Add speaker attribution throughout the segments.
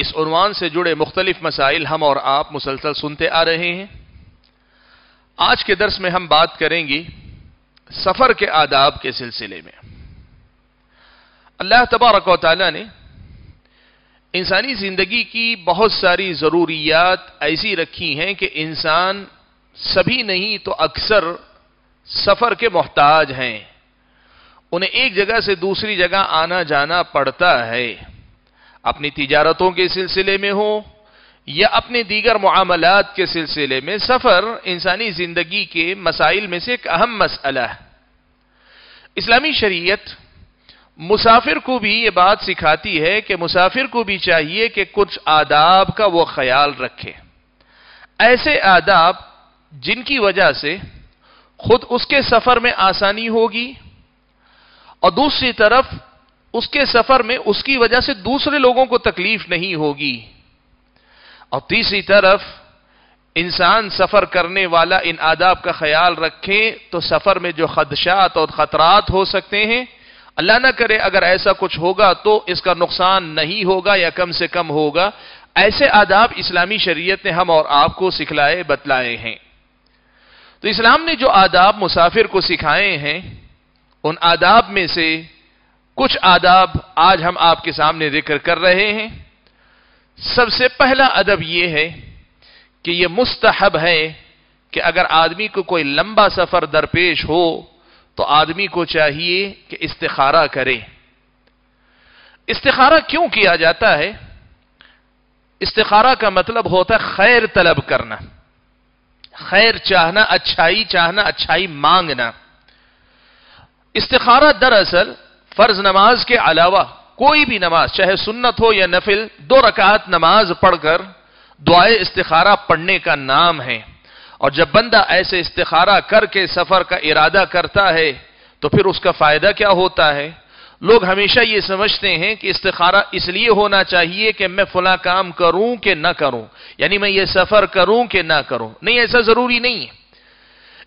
Speaker 1: इस उनवान से जुड़े मुख्तलिफ़ मसाइल हम और आप मुसलसल सुनते आ रहे हैं। आज के दर्स में हम बात करेंगे सफ़र के आदाब के सिलसिले में। अल्लाह तबारक ने इंसानी ज़िंदगी की बहुत सारी जरूरियात ऐसी रखी हैं कि इंसान सभी नहीं तो अक्सर सफ़र के मोहताज हैं। उन्हें एक जगह से दूसरी जगह आना जाना पड़ता है। अपनी तिजारतों के सिलसिले में हो, या अपने दीगर मामलात के सिलसिले में, सफ़र इंसानी ज़िंदगी के मसाइल में से एक अहम मसला है। इस्लामी शरीयत मुसाफिर को भी ये बात सिखाती है कि मुसाफिर को भी चाहिए कि कुछ आदाब का वो ख्याल रखे। ऐसे आदाब जिनकी वजह से खुद उसके सफ़र में आसानी होगी, और दूसरी तरफ़ उसके सफ़र में उसकी वजह से दूसरे लोगों को तकलीफ़ नहीं होगी। और तीसरी तरफ़, इंसान सफ़र करने वाला इन आदाब का ख्याल रखे तो सफ़र में जो खदशात और खतरात हो सकते हैं, अल्लाह ना करे अगर ऐसा कुछ होगा तो इसका नुकसान नहीं होगा या कम से कम होगा। ऐसे आदाब इस्लामी शरीयत ने हम और आपको सिखलाए, बतलाए हैं। तो इस्लाम ने जो आदाब मुसाफिर को सिखाए हैं, उन आदाब में से कुछ आदाब आज हम आपके सामने ज़िक्र कर रहे हैं। सबसे पहला अदब यह है कि यह मुस्तहब है कि अगर आदमी को कोई लंबा सफ़र दरपेश हो तो आदमी को चाहिए कि इस्तिखारा करे। इस्तिखारा क्यों किया जाता है? इस्तिखारा का मतलब होता है खैर तलब करना। खैर चाहना, अच्छाई चाहना, अच्छाई मांगना। इस्तिखारा दरअसल फ़र्ज़ नमाज़ के अलावा कोई भी नमाज़, चाहे सुन्नत हो या नफिल, दो रकात नमाज़ पढ़कर दुआए इस्तिखारा पढ़ने का नाम है। और जब बंदा ऐसे इस्तिखारा करके सफ़र का इरादा करता है तो फिर उसका फ़ायदा क्या होता है? लोग हमेशा ये समझते हैं कि इस्तिखारा इसलिए होना चाहिए कि मैं फुला काम करूँ कि ना करूँ। यानी मैं ये सफ़र करूँ कि ना करूँ। नहीं, ऐसा ज़रूरी नहीं है।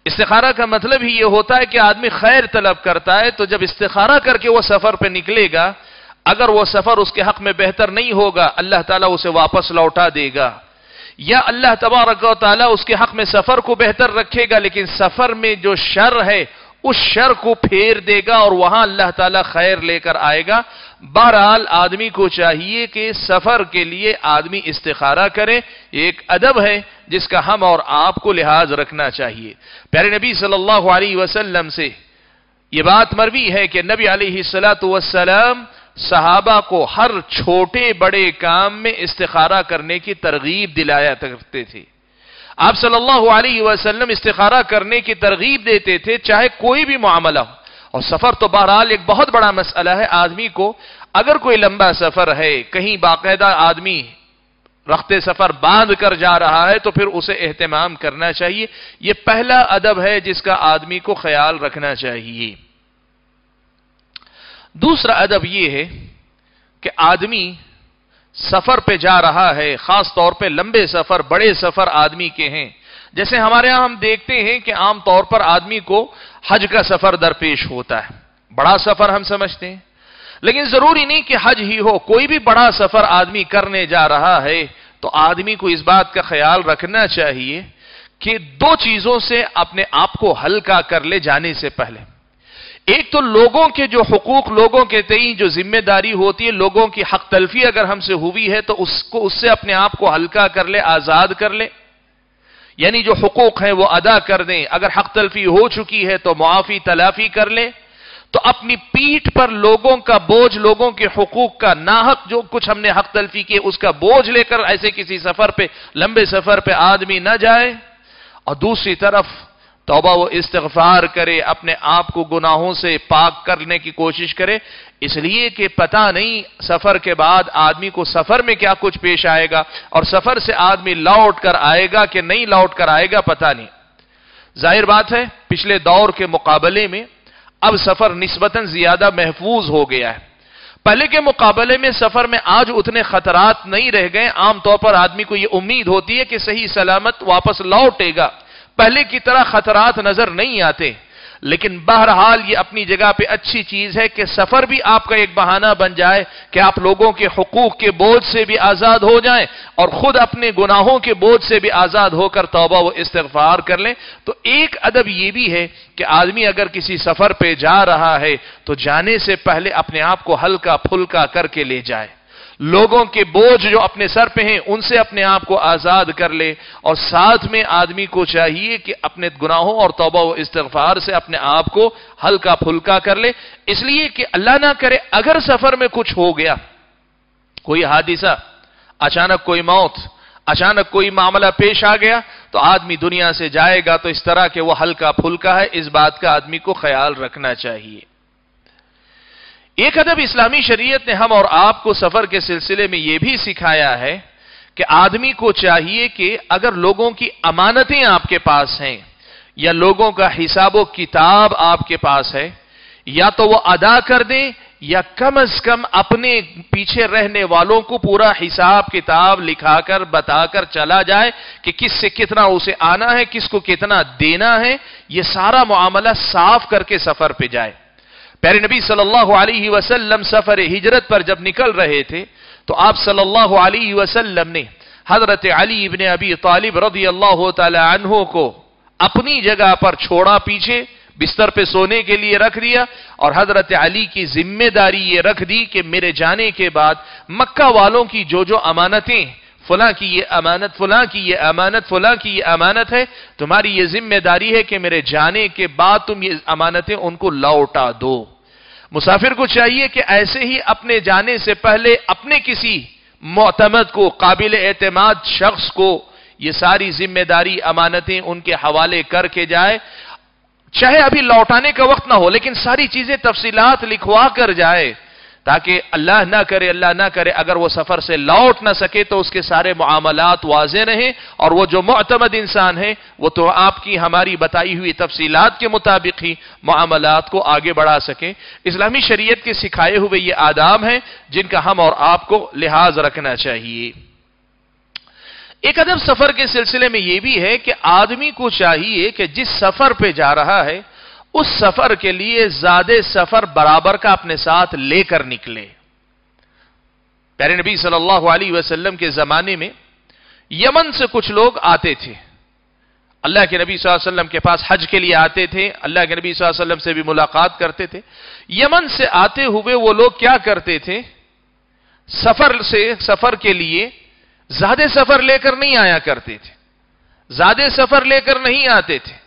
Speaker 1: इस्तिखारा का मतलब ही यह होता है कि आदमी खैर तलब करता है तो जब इस्तारा करके वह सफ़र पर निकलेगा, अगर वह सफ़र उसके हक में बेहतर नहीं होगा, अल्लाह ताला उसे वापस लौटा देगा। या अल्लाह तबारक ताला उसके हक में सफ़र को बेहतर रखेगा, लेकिन सफ़र में जो शर है उस शर को फेर देगा और वहाँ अल्लाह ताला खैर लेकर आएगा। बहरहाल, आदमी को चाहिए कि सफ़र के लिए आदमी इस्तिखारा करे। एक अदब है जिसका हम और आपको लिहाज रखना चाहिए। प्यारे नबी सल्लल्लाहु अलैहि वसल्लम से यह बात मरवी है कि नबी अलैहिस्सलाम सहाबा को हर छोटे बड़े काम में इस्तिखारा करने की तरगीब दिलाया करते थे। आप सल्लल्लाहु अलैहि वसल्लम इस्तिखारा करने की तरगीब देते थे, चाहे कोई भी मामला हो। और सफ़र तो बहरहाल एक बहुत बड़ा मसला है आदमी को। अगर कोई लंबा सफ़र है, कहीं बाकायदा आदमी रखते सफ़र बाँध कर जा रहा है तो फिर उसे एहतमाम करना चाहिए। यह पहला अदब है जिसका आदमी को ख्याल रखना चाहिए। दूसरा अदब यह है कि आदमी सफ़र पे जा रहा है, खास तौर पे लंबे सफ़र, बड़े सफ़र आदमी के हैं। जैसे हमारे यहाँ हम देखते हैं कि आमतौर पर आदमी को हज का सफ़र दरपेश होता है। बड़ा सफ़र हम समझते हैं। लेकिन ज़रूरी नहीं कि हज ही हो, कोई भी बड़ा सफ़र आदमी करने जा रहा है तो आदमी को इस बात का ख्याल रखना चाहिए कि दो चीज़ों से अपने आप को हल्का कर ले जाने से पहले। एक तो लोगों के जो हकूक, लोगों के तई जो ज़िम्मेदारी होती है, लोगों की हक तलफी अगर हमसे हुई है तो उसको, उससे अपने आप को हल्का कर ले, आज़ाद कर ले। यानी जो हकूक है, वो अदा कर दें। अगर हक तलफी हो चुकी है तो मुआफी, तलाफी कर ले। तो अपनी पीठ पर लोगों का बोझ, लोगों के हकूक का नाहक, जो कुछ हमने हक तलफी किए, उसका बोझ लेकर ऐसे किसी सफ़र पे, लंबे सफ़र पे आदमी ना जाए। और दूसरी तरफ़ तोबा वो इस्तफार करे, अपने आप को गुनाहों से पाक करने की कोशिश करे। इसलिए कि पता नहीं सफ़र के बाद आदमी को सफ़र में क्या कुछ पेश आएगा और सफ़र से आदमी लौट कर आएगा कि नहीं लौट कर आएगा, पता नहीं। ज़ाहिर बात है, पिछले दौर के मुकाबले में अब सफ़र निस्बतन ज़्यादा महफूज हो गया है। पहले के मुकाबले में सफ़र में आज उतने खतरात नहीं रह गए। आमतौर पर आदमी को यह उम्मीद होती है कि सही सलामत वापस लौटेगा। पहले की तरह खतरात नज़र नहीं आते। लेकिन बहरहाल ये अपनी जगह पे अच्छी चीज़ है कि सफ़र भी आपका एक बहाना बन जाए कि आप लोगों के हकूक के बोझ से भी आज़ाद हो जाएँ और खुद अपने गुनाहों के बोझ से भी आज़ाद होकर तोबा व इस्तफार कर लें। तो एक अदब यह भी है कि आदमी अगर किसी सफ़र पे जा रहा है तो जाने से पहले अपने आप को हल्का फुल्का करके ले जाए। लोगों के बोझ जो अपने सर पे हैं, उनसे अपने आप को आज़ाद कर ले और साथ में आदमी को चाहिए कि अपने गुनाहों और तोबा व इस्तफार से अपने आप को हल्का फुल्का कर ले। इसलिए कि अल्लाह ना करे, अगर सफ़र में कुछ हो गया, कोई हादिसा, अचानक कोई मौत, अचानक कोई मामला पेश आ गया तो आदमी दुनिया से जाएगा तो इस तरह के वो हल्का फुल्का है। इस बात का आदमी को ख्याल रखना चाहिए। एक अदब इस्लामी शरीयत ने हम और आपको सफ़र के सिलसिले में यह भी सिखाया है कि आदमी को चाहिए कि अगर लोगों की अमानतें आपके पास हैं, या लोगों का हिसाबो किताब आपके पास है, या तो वो अदा कर दें, या कम अज कम अपने पीछे रहने वालों को पूरा हिसाब किताब लिखाकर, बताकर चला जाए कि किससे कितना उसे आना है, किसको कितना देना है यह सारा मामला साफ़ करके सफ़र पे जाए। प्यारे नबी सल्लल्लाहु अलैहि वसल्लम सफ़र हिजरत पर जब निकल रहे थे तो आप सल्लल्लाहु अलैहि वसल्लम ने हज़रत अली इबन अबी तालिब रदी अल्लाह तहों को अपनी जगह पर छोड़ा पीछे, बिस्तर पे सोने के लिए रख दिया और हज़रत अली की ज़िम्मेदारी ये रख दी कि मेरे जाने के बाद मक्का वालों की जो जो अमानतें, फुला की ये अमानत, फुला की ये अमानत, फुला की ये अमानत है, तुम्हारी ये ज़िम्मेदारी है कि मेरे जाने के बाद तुम ये अमानतें उनको लौटा दो। मुसाफिर को चाहिए कि ऐसे ही अपने जाने से पहले अपने किसी मोतमद को, काबिल एतमाद शख्स को ये सारी ज़िम्मेदारी, अमानतें उनके हवाले करके जाए। चाहे अभी लौटाने का वक्त ना हो, लेकिन सारी चीज़ें तफसीलात लिखवा कर जाए। ताकि अल्लाह ना करे, अल्लाह ना करे। अगर वो सफ़र से लौट ना सके तो उसके सारे मामलात वाजे रहें और वो जो मोतमद इंसान है, वो तो आपकी हमारी बताई हुई तफसीलात के मुताबिक ही मामलात को आगे बढ़ा सके। इस्लामी शरीयत के सिखाए हुए ये आदाम हैं, जिनका हम और आपको लिहाज रखना चाहिए। एक अदब सफ़र के सिलसिले में यह भी है कि आदमी को चाहिए कि जिस सफ़र पर जा रहा है उस सफ़र के लिए ज़्यादा सफ़र बराबर का अपने साथ लेकर निकले। प्यारे नबी सल्लल्लाहु अलैहि वसल्लम के जमाने में यमन से कुछ लोग आते थे। अल्लाह के नबी वसल्लम के पास हज के लिए आते थे, अल्लाह के नबी वसल्लम से भी मुलाकात करते थे। यमन से आते हुए वो लोग क्या करते थे? सफ़र से, सफ़र के लिए ज़्यादा सफ़र लेकर नहीं आया करते थे। ज़्यादा सफ़र लेकर नहीं आते थे।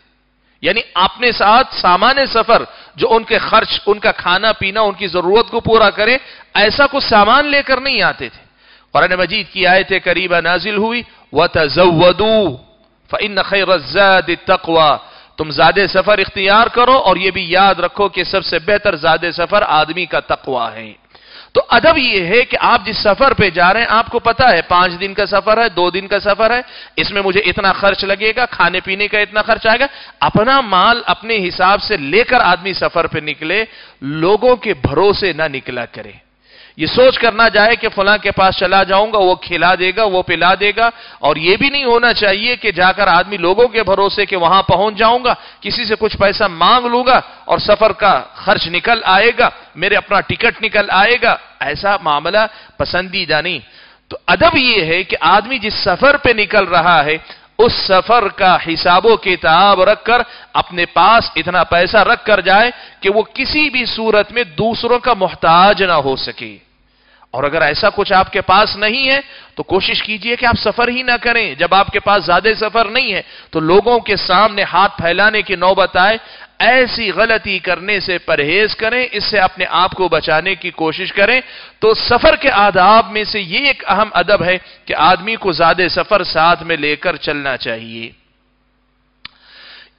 Speaker 1: यानी अपने साथ सामान्य सफ़र, जो उनके खर्च, उनका खाना, पीना, उनकी ज़रूरत को पूरा करे, ऐसा कुछ सामान लेकर नहीं आते थे। कुरान मजीद की आयत करीबा नाजिल हुई व तजवदू फ़िन खैर तकवा। तुम ज़्यादा सफ़र इख्तियार करो और यह भी याद रखो कि सबसे बेहतर ज़्यादा सफ़र आदमी का तकवा है। तो अदब यह है कि आप जिस सफ़र पे जा रहे हैं, आपको पता है, पाँच दिन का सफ़र है, दो दिन का सफ़र है, इसमें मुझे इतना खर्च लगेगा, खाने पीने का इतना खर्च आएगा। अपना माल अपने हिसाब से लेकर आदमी सफ़र पे निकले, लोगों के भरोसे ना निकला करे। ये सोच करना जाए कि फला के पास चला जाऊँगा, वो खिला देगा, वो पिला देगा। और ये भी नहीं होना चाहिए कि जाकर आदमी लोगों के भरोसे के वहाँ पहुँच जाऊँगा, किसी से कुछ पैसा मांग लूँगा और सफ़र का खर्च निकल आएगा, मेरे अपना टिकट निकल आएगा। ऐसा मामला पसंदीदा नहीं। तो अदब यह है कि आदमी जिस सफ़र पे निकल रहा है, उस सफ़र का हिसाबो किताब रखकर, अपने पास इतना पैसा रख कर जाए कि वो किसी भी सूरत में दूसरों का मोहताज ना हो सके। और अगर ऐसा कुछ आपके पास नहीं है तो कोशिश कीजिए कि आप सफ़र ही ना करें। जब आपके पास ज़्यादा सफ़र नहीं है तो लोगों के सामने हाथ फैलाने की नौबत आए, ऐसी गलती करने से परहेज करें, इससे अपने आप को बचाने की कोशिश करें। तो सफ़र के आदाब में से यह एक अहम अदब है कि आदमी को ज़्यादा सफ़र साथ में लेकर चलना चाहिए।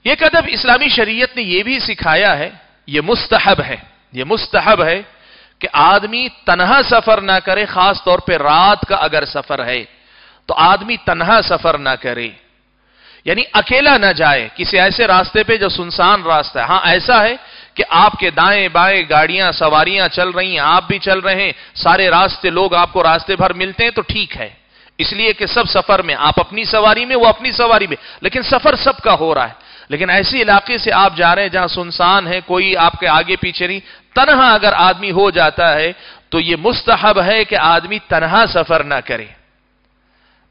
Speaker 1: एक अदब इस्लामी शरीयत ने यह भी सिखाया है यह मुस्तहब है यह मुस्तहब है कि आदमी तनहा सफ़र ना करे, खास तौर पे रात का अगर सफ़र है तो आदमी तनहा सफ़र ना करे। यानी अकेला ना जाए, किसी ऐसे रास्ते पे जो सुनसान रास्ता है। हाँ, ऐसा है कि आपके दाएँ बाएँ गाड़ियाँ, सवारियाँ चल रही हैं, आप भी चल रहे हैं, सारे रास्ते लोग आपको रास्ते भर मिलते हैं तो ठीक है। इसलिए कि सब सफ़र में, आप अपनी सवारी में, वो अपनी सवारी में। लेकिन सफ़र सबका हो रहा है। लेकिन ऐसे इलाके से आप जा रहे हैं जहाँ सुनसान है, कोई आपके आगे पीछे नहीं। तनहा अगर आदमी हो जाता है तो यह मुस्तहब है कि आदमी तनहा सफ़र ना करे।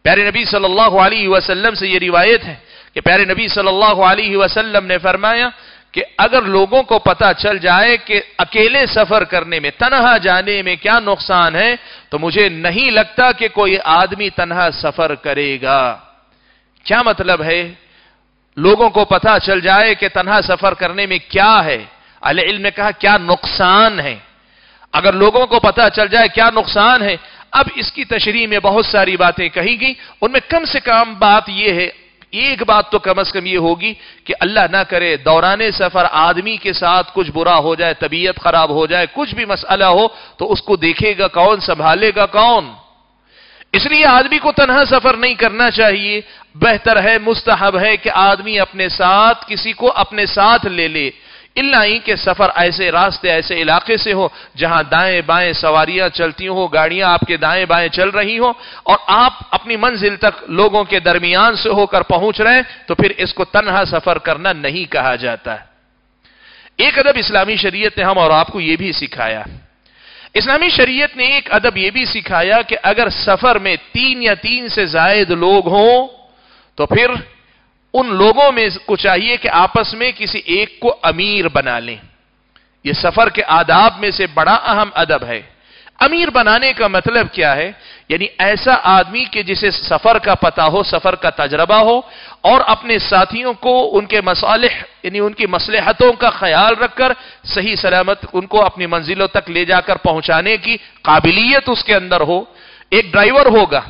Speaker 1: प्यारे नबी सल्लल्लाहु अलैहि वसल्लम से यह रिवायत है कि प्यारे नबी सल्लल्लाहु अलैहि वसल्लम ने फरमाया कि अगर लोगों को पता चल जाए कि अकेले सफ़र करने में, तनहा जाने में क्या नुकसान है तो मुझे नहीं लगता कि कोई आदमी तनहा सफ़र करेगा। क्या मतलब है? लोगों को पता चल जाए कि तनहा सफ़र करने में क्या है। अल इल्म ने कहा, क्या नुकसान है? अगर लोगों को पता चल जाए क्या नुकसान है, अब इसकी तशरी में बहुत सारी बातें कही गई। उनमें कम से कम बात यह है, एक बात तो कम अज कम यह होगी कि अल्लाह ना करे, दौरान सफ़र आदमी के साथ कुछ बुरा हो जाए, तबीयत खराब हो जाए, कुछ भी मसला हो तो उसको देखेगा कौन, संभालेगा कौन? इसलिए आदमी को तनहा सफ़र नहीं करना चाहिए। बेहतर है, मुस्तहब है कि आदमी अपने साथ, किसी को अपने साथ ले ले। इल्ला ही के सफ़र ऐसे रास्ते, ऐसे इलाके से हो, जहाँ दाएँ बाएँ सवारियाँ चलती हो, गाड़ियाँ आपके दाएँ बाएँ चल रही हो, और आप अपनी मंजिल तक लोगों के दरमियान से होकर पहुँच रहे हैं तो फिर इसको तनहा सफ़र करना नहीं कहा जाता। एक अदब इस्लामी शरीयत ने हम और आपको यह भी सिखाया। इस्लामी शरीयत ने एक अदब यह भी सिखाया कि अगर सफ़र में तीन या तीन से जायद लोग हों तो फिर उन लोगों में को चाहिए कि आपस में किसी एक को अमीर बना लें। यह सफ़र के आदाब में से बड़ा अहम अदब है। अमीर बनाने का मतलब क्या है? यानी ऐसा आदमी के जिसे सफ़र का पता हो, सफ़र का तजर्बा हो, और अपने साथियों को उनके मसाले यानी उनकी मसलहतों का ख्याल रखकर सही सलामत उनको अपनी मंजिलों तक ले जाकर पहुँचाने की काबिलियत उसके अंदर हो। एक ड्राइवर होगा,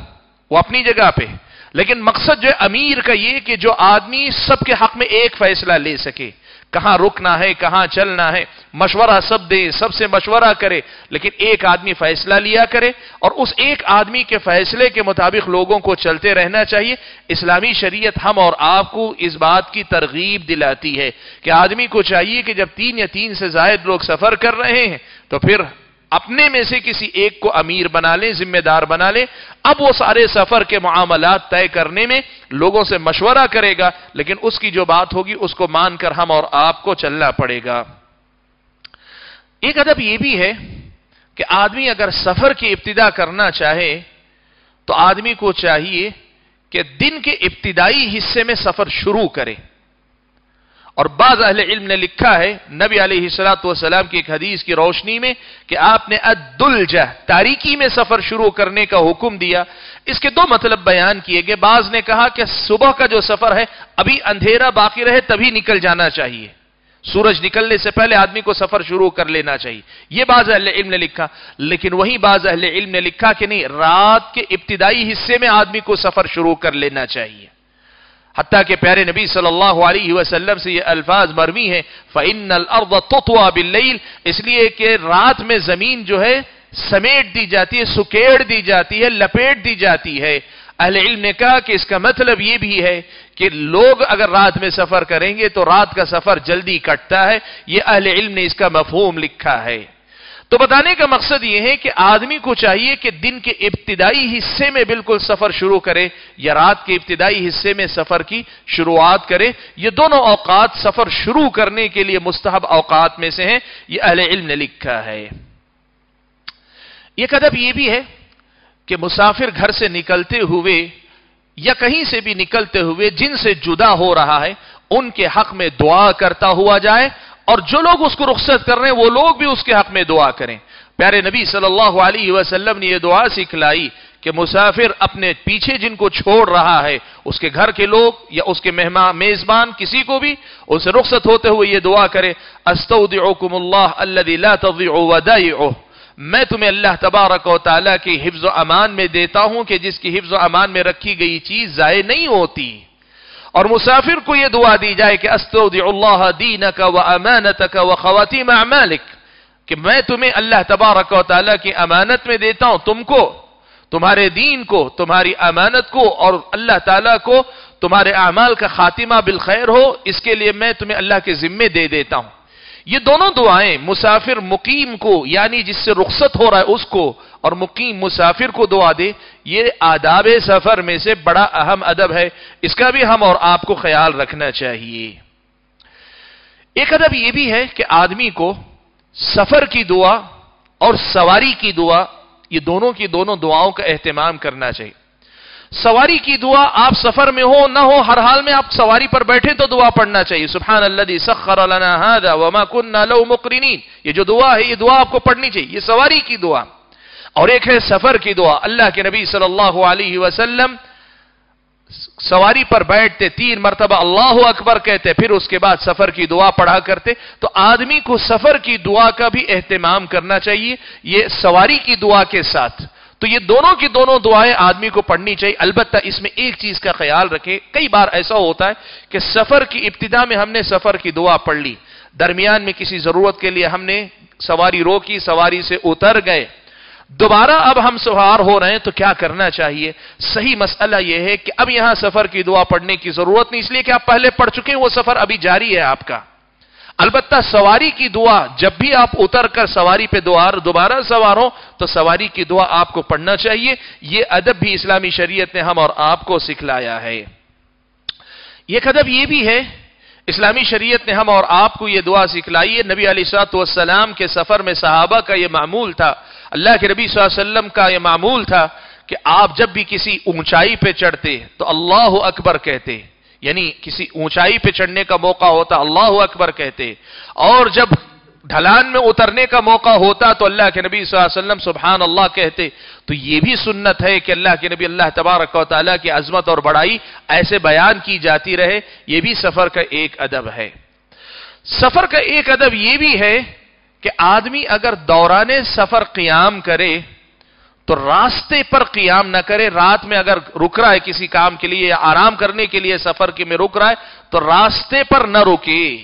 Speaker 1: वो अपनी जगह पे। लेकिन मकसद जो अमीर का ये कि जो आदमी सबके हक में एक फैसला ले सके। कहाँ रुकना है, कहाँ चलना है, मशवरा सब दे, सबसे मशवरा करे, लेकिन एक आदमी फैसला लिया करे और उस एक आदमी के फैसले के मुताबिक लोगों को चलते रहना चाहिए। इस्लामी शरीयत हम और आपको इस बात की तरगीब दिलाती है कि आदमी को चाहिए कि जब तीन या तीन से जायद लोग सफ़र कर रहे हैं तो फिर अपने में से किसी एक को अमीर बना लें, जिम्मेदार बना लें। अब वो सारे सफ़र के मामला तय करने में लोगों से मशवरा करेगा, लेकिन उसकी जो बात होगी, उसको मानकर हम और आपको चलना पड़ेगा। एक अदब यह भी है कि आदमी अगर सफ़र की इब्तिदा करना चाहे तो आदमी को चाहिए कि दिन के इब्तदाई हिस्से में सफ़र शुरू करे। और बाज अहले इल्म ने लिखा है, नबी सलाम की एक हदीस की रोशनी में कि आपने अदुलजा तारीकी में सफ़र शुरू करने का हुक्म दिया। इसके दो मतलब बयान किए गए। बाज ने कहा कि सुबह का जो सफ़र है, अभी अंधेरा बाकी रहे तभी निकल जाना चाहिए। सूरज निकलने से पहले आदमी को सफ़र शुरू कर लेना चाहिए। यह बाज अहले इल्म ने लिखा। लेकिन वही बाज अहले इल्म ने लिखा कि नहीं, रात के इब्तिदाई हिस्से में आदमी को सफ़र शुरू कर लेना चाहिए। हत्या के प्यारे नबी सल्लल्लाहु अलैहि वसल्लम से ये अल्फाज मरवी हैं फ़िन अर्द तुतवा बिल्लैल, इसलिए कि रात में ज़मीन जो है, समेट दी जाती है, सुकेड़ दी जाती है, लपेट दी जाती है। अहले इल्म ने कहा कि इसका मतलब यह भी है कि लोग अगर रात में सफ़र करेंगे तो रात का सफ़र जल्दी कटता है। यह अहले इल्म ने इसका मफहूम लिखा है। तो बताने का मकसद यह है कि आदमी को चाहिए कि दिन के इब्तदाई हिस्से में बिल्कुल सफ़र शुरू करे या रात के इब्तिदाई हिस्से में सफ़र की शुरुआत करे। ये दोनों औकात सफ़र शुरू करने के लिए मुस्तहब औकात में से हैं। ये अहले इल्म ने लिखा है। एक अदब यह भी है कि मुसाफिर घर से निकलते हुए या कहीं से भी निकलते हुए जिनसे जुदा हो रहा है, उनके हक में दुआ करता हुआ जाए और जो लोग उसको रुख्सत कर रहे हैं, वो लोग भी उसके हक में दुआ करें। प्यारे नबी सल्लल्लाहु अलैहि वसल्लम ने यह दुआ सिखलाई कि मुसाफिर अपने पीछे जिनको छोड़ रहा है, उसके घर के लोग या उसके मेहमान मेजबान किसी को भी, उनसे रुख्सत होते हुए यह दुआ करे अस्तउद्दुकुमुल्लाह मैं तुम्हें अल्लाह तबारक ताला की हिफ्ज अमान में देता हूँ कि जिसकी हिफ्ज अमान में रखी गई चीज़ जाए नहीं होती। और मुसाफिर को यह दुआ दी जाए कि अस्तौदिल्लाह दीन का व अमानत का व खवातीम अमालिक, कि मैं तुम्हें अल्लाह तबारक की अमानत में देता हूँ, तुमको, तुम्हारे दीन को, तुम्हारी अमानत को और अल्लाह ताला को तुम्हारे अमाल का खातिमा बिल खैर हो, इसके लिए मैं तुम्हें अल्लाह के जिम्मे दे देता हूँ। ये दोनों दुआएँ मुसाफिर मुकीम को, यानी जिससे रुखसत हो रहा है, उसको और मुकीम मुसाफिर को दुआ दे, ये आदाब सफ़र में से बड़ा अहम अदब है। इसका भी हम और आपको ख्याल रखना चाहिए। एक अदब यह भी है कि आदमी को सफ़र की दुआ और सवारी की दुआ, ये दोनों की दोनों दुआओं का एहतमाम करना चाहिए। सवारी की दुआ आप सफ़र में हो, ना हो, हर हाल में आप सवारी पर बैठे तो दुआ पढ़ना चाहिए। सुबहान अल्लादी सखर ये जो दुआ है, ये दुआ आपको पढ़नी चाहिए। ये सवारी की दुआ। और एक है सफ़र की दुआ। अल्लाह के नबी सल्लल्लाहु अलैहि वसल्लम सवारी पर बैठते, तीन मरतबा अल्लाह अकबर कहते, फिर उसके बाद सफ़र की दुआ पढ़ा करते। तो आदमी को सफ़र की दुआ का भी एहतमाम करना चाहिए, ये सवारी की दुआ के साथ। तो ये दोनों की दोनों दुआएँ आदमी को पढ़नी चाहिए। अलबत्त इसमें एक चीज़ का ख्याल रखें। कई बार ऐसा होता है कि सफ़र की, इब्तिदा में हमने सफ़र की दुआ पढ़ ली। दरमियान में किसी ज़रूरत के लिए हमने सवारी रोकी, सवारी से उतर गए। दोबारा अब हम सवार हो रहे हैं तो क्या करना चाहिए? सही मसला यह है कि अब यहाँ सफ़र की दुआ पढ़ने की ज़रूरत नहीं, इसलिए कि आप पहले पढ़ चुके हैं, वो सफ़र अभी जारी है आपका। अलबत्ता सवारी की दुआ, जब भी आप उतर कर सवारी पे दुआर दोबारा सवार हो तो सवारी की दुआ आपको पढ़ना चाहिए। यह अदब भी इस्लामी शरीयत ने हम और आपको सिखलाया है। एक अदब यह भी है, इस्लामी शरीयत ने हम और आपको यह दुआ सिखलाई है। नबी अली सलाम के सफ़र में सहाबा का यह मामूल था। अल्लाह के नबी वसल्लम का यह मामूल था कि आप जब भी किसी ऊंचाई पे चढ़ते तो अल्लाह अकबर कहते। यानी किसी ऊंचाई पे चढ़ने का मौका होता, अल्लाह अकबर कहते। और जब ढलान में उतरने का मौका होता तो अल्लाह के नबी वसल्लम सुबहान अल्लाह कहते। तो यह भी सुन्नत है कि अल्लाह के नबी, अल्लाह तबारक की अजमत और बड़ाई ऐसे बयान की जाती रहे। यह भी सफ़र का एक अदब है। सफ़र का एक अदब यह भी है कि आदमी अगर दौरान सफ़र क्याम करे तो रास्ते पर क्याम ना करे, रात में अगर रुक रहा है किसी काम के लिए या आराम करने के लिए सफ़र के में रुक रहा है तो रास्ते पर न रुके।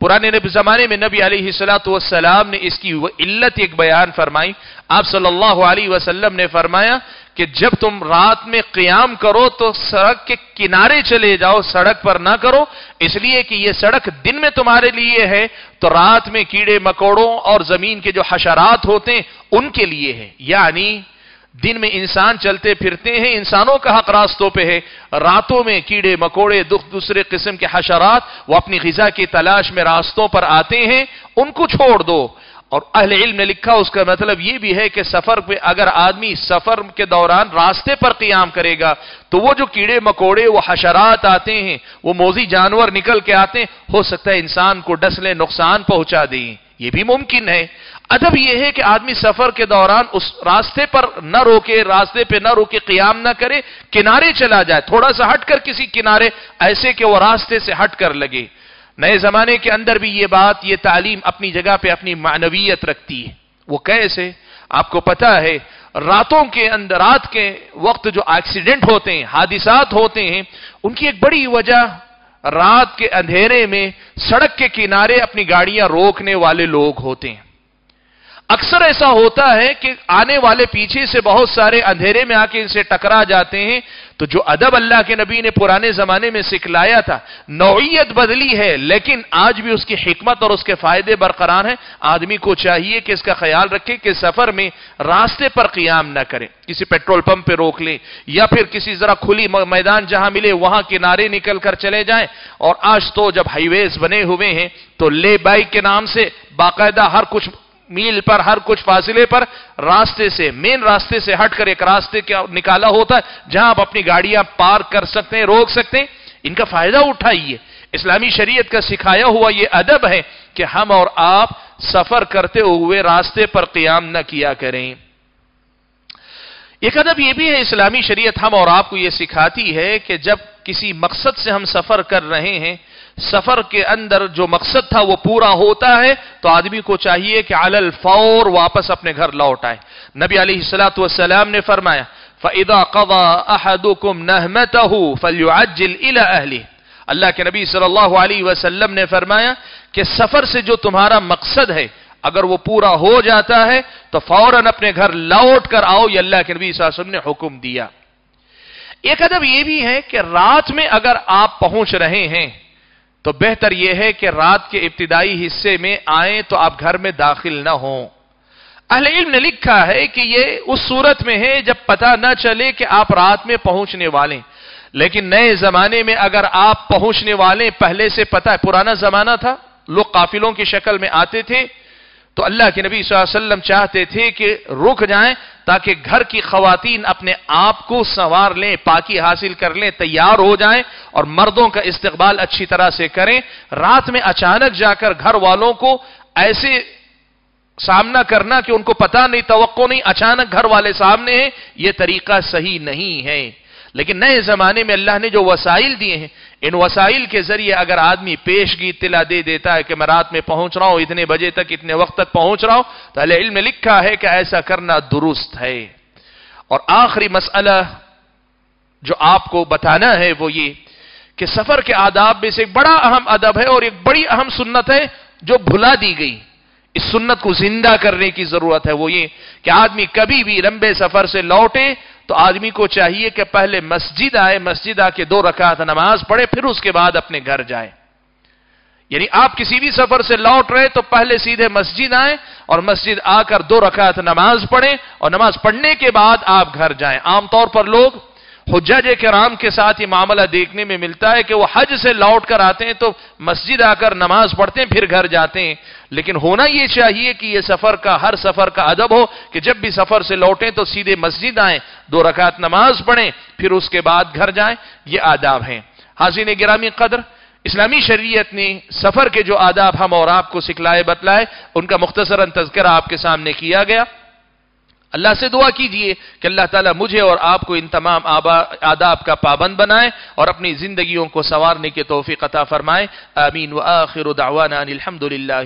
Speaker 1: पुराने जमाने में नबी अली सलाम ने इसकी इल्लत एक बयान फरमाई। आप सल्लल्लाहु अलैहि वसल्लम ने फरमाया कि जब तुम रात में क्याम करो तो सड़क के किनारे चले जाओ, सड़क पर ना करो। इसलिए कि यह सड़क दिन में तुम्हारे लिए है तो रात में कीड़े मकोड़ों और ज़मीन के जो हशरात होते हैं, उनके लिए है। यानी, दिन में इंसान चलते फिरते हैं, इंसानों का हक रास्तों पे है। रातों में कीड़े मकोड़े, दुख दूसरे किस्म के हशरात, वो अपनी गजा की तलाश में रास्तों पर आते हैं, उनको छोड़ दो। और अहल इल्म ने लिखा उसका मतलब यह भी है कि सफ़र पे अगर आदमी सफ़र के दौरान रास्ते पर क्याम करेगा तो वो जो कीड़े मकोड़े, वो हशरात आते हैं, वो मोजी जानवर निकल के आते हैं, हो सकता है इंसान को डसले नुकसान पहुँचा दें। ये भी मुमकिन है। अदब यह है कि आदमी सफ़र के दौरान उस रास्ते पर न रोके, रास्ते पे न रोके, क्याम ना करे, किनारे चला जाए, थोड़ा सा हटकर किसी किनारे, ऐसे कि वो रास्ते से हटकर लगे। नए जमाने के अंदर भी ये बात, ये तालीम अपनी जगह पे अपनी मानवीयत रखती है। वो कैसे? आपको पता है, रातों के अंदर, रात के वक्त जो एक्सीडेंट होते हैं, हादिसात होते हैं, उनकी एक बड़ी वजह, रात के अंधेरे में सड़क के किनारे अपनी गाड़ियाँ रोकने वाले लोग होते हैं। अक्सर ऐसा होता है कि आने वाले पीछे से बहुत सारे अंधेरे में आके इनसे टकरा जाते हैं तो जो अदब अल्लाह के नबी ने पुराने जमाने में सिखलाया था नौयत बदली है, लेकिन आज भी उसकी हिकमत और उसके फ़ायदे बरकरार हैं। आदमी को चाहिए कि इसका ख्याल रखे कि सफ़र में रास्ते पर क्याम ना करें। किसी पेट्रोल पंप पे रोक ले, या फिर किसी जरा खुली मैदान जहाँ मिले, वहाँ किनारे निकल कर चले जाएँ। और आज तो जब हाईवेज बने हुए हैं तो ले बाइक के नाम से बाकायदा हर कुछ मील पर, हर कुछ फासिले पर, रास्ते से, मेन रास्ते से हटकर एक रास्ते क्या निकाला होता है, जहाँ आप अपनी गाड़ियाँ पार कर सकते हैं, रोक सकते हैं, इनका फ़ायदा उठाइए। इस्लामी शरीयत का सिखाया हुआ यह अदब है कि हम और आप सफ़र करते हुए रास्ते पर क्याम न किया करें। एक अदब यह भी है, इस्लामी शरीयत हम और आपको यह सिखाती है कि जब किसी मकसद से हम सफ़र कर रहे हैं सफ़र के अंदर जो मकसद था वो पूरा होता है तो आदमी को चाहिए कि अलल फौर वापस अपने घर लौट आए। नबी सलाम ने फरमाया फ़ैदा कदा अहदुकुम नहमतहु इला अल्लाह के नबी सल्लल्लाहु अलैहि वसल्लम ने फरमाया कि सफ़र से जो तुम्हारा मकसद है, अगर वो पूरा हो जाता है तो फ़ौरन अपने घर लौट कर आओ, ये अल्लाह के नबी वसल्लम ने हुक्म दिया। एक अदब यह भी है कि रात में अगर आप पहुँच रहे हैं तो बेहतर यह है कि रात के इब्तदाई हिस्से में आए तो आप घर में दाखिल ना हो। अहले इल्म ने लिखा है कि यह उस सूरत में है जब पता ना चले कि आप रात में पहुँचने वाले। लेकिन नए जमाने में अगर आप पहुँचने वाले, पहले से पता है, पुराना जमाना था, लोग काफिलों की शक्ल में आते थे तो अल्लाह के नबी वसल्लम चाहते थे कि रुक जाएँ ताकि घर की खातन अपने आप को संवार लें, पाकि हासिल कर लें, तैयार हो जाएँ और मर्दों का इस्तकबाल अच्छी तरह से करें। रात में अचानक जाकर घर वालों को ऐसे सामना करना कि उनको पता नहीं तो नहीं, अचानक घर वाले सामने हैं यह तरीका सही नहीं है। लेकिन नए जमाने में अल्लाह ने जो वसाइल दिए हैं, इन वसाइल के ज़रिए अगर आदमी पेशगी तिला दे देता है कि मैं रात में पहुँच रहा हूँ, इतने बजे तक, इतने वक्त तक पहुँच रहा हूँ तो अल इल्म लिखा है कि ऐसा करना दुरुस्त है। और आखिरी मसला जो आपको बताना है वो ये कि सफ़र के आदाब में से एक बड़ा अहम अदब है और एक बड़ी अहम सुन्नत है जो भुला दी गई। इस सुन्नत को ज़िंदा करने की ज़रूरत है। वो ये कि आदमी कभी भी लंबे सफ़र से लौटे तो आदमी को चाहिए कि पहले मस्जिद आए, मस्जिद आके दो रकात नमाज़ पढ़े, फिर उसके बाद अपने घर जाए। यानी आप किसी भी सफ़र से लौट रहे तो पहले सीधे मस्जिद आए और मस्जिद आकर दो रकात नमाज़ पढ़े और नमाज़ पढ़ने के बाद आप घर जाए। आमतौर पर लोग हुज्जज कराम के साथ ही मामला देखने में मिलता है कि वो हज से लौट कर आते हैं तो मस्जिद आकर नमाज़ पढ़ते हैं, फिर घर जाते हैं। लेकिन होना यह चाहिए कि यह सफ़र का, हर सफ़र का अदब हो कि जब भी सफ़र से लौटें तो सीधे मस्जिद आए, दो रकात नमाज़ पढ़ें, फिर उसके बाद घर जाएँ। ये आदाब हैं। हाजिन गिरामी कदर, इस्लामी शरीयत ने सफ़र के जो आदाब हम और आपको सिखलाए बतलाए, उनका मुख्तसरन तस्करा आपके सामने किया गया। अल्लाह से दुआ कीजिए कि अल्लाह ताला मुझे और आपको इन तमाम आदाब का पाबंद बनाए और अपनी जिंदगियों को संवारने के तोफ़ी अता फरमाए। आमीन व आखिर दावाना अलहमदिल्ला